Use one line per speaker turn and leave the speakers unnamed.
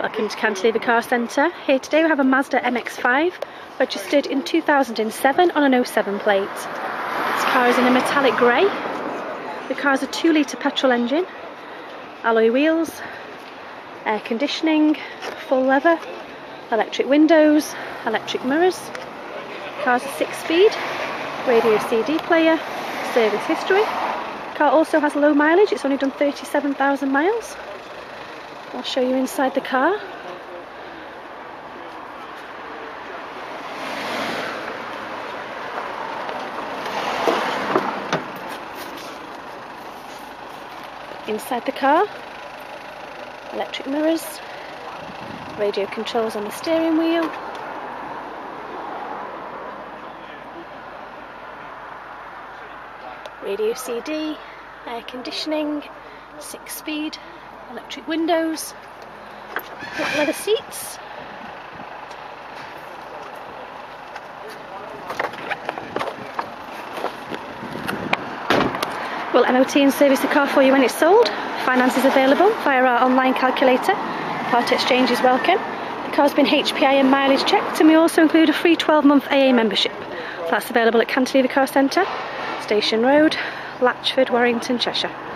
Welcome to Cantilever Car Centre. Here today we have a Mazda MX-5 registered in 2007 on an 07 plate. This car is in a metallic grey. The car has a 2 litre petrol engine, alloy wheels, air conditioning, full leather, electric windows, electric mirrors. The car has a 6 speed, radio CD player, service history. The car also has low mileage, it's only done 37,000 miles. I'll show you inside the car. Inside the car, electric mirrors, radio controls on the steering wheel, radio CD, air conditioning, six speed, electric windows, leather seats. We'll MOT and service the car for you when it's sold. Finance is available via our online calculator. Part exchange is welcome. The car's been HPI and mileage checked and we also include a free 12 month AA membership. That's available at Cantilever Car Centre, Station Road, Latchford, Warrington, Cheshire.